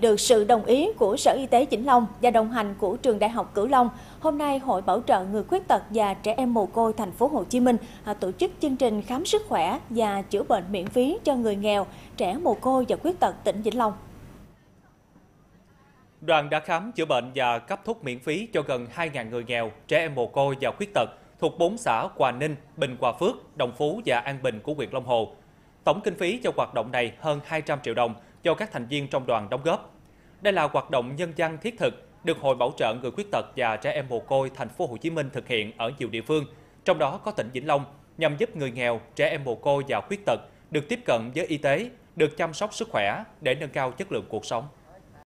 Được sự đồng ý của Sở Y tế Vĩnh Long và đồng hành của Trường Đại học Cửu Long, hôm nay Hội Bảo trợ người khuyết tật và trẻ em mồ côi thành phố Hồ Chí Minh à, tổ chức chương trình khám sức khỏe và chữa bệnh miễn phí cho người nghèo, trẻ mồ côi và khuyết tật tỉnh Vĩnh Long. Đoàn đã khám chữa bệnh và cấp thuốc miễn phí cho gần 2.000 người nghèo, trẻ em mồ côi và khuyết tật thuộc 4 xã Hòa Ninh, Bình Hòa Phước, Đồng Phú và An Bình của huyện Long Hồ. Tổng kinh phí cho hoạt động này hơn 200 triệu đồng do các thành viên trong đoàn đóng góp. Đây là hoạt động nhân dân thiết thực được Hội Bảo trợ người khuyết tật và trẻ em mồ côi thành phố Hồ Chí Minh thực hiện ở nhiều địa phương, trong đó có tỉnh Vĩnh Long, nhằm giúp người nghèo, trẻ em mồ côi và khuyết tật được tiếp cận với y tế, được chăm sóc sức khỏe để nâng cao chất lượng cuộc sống.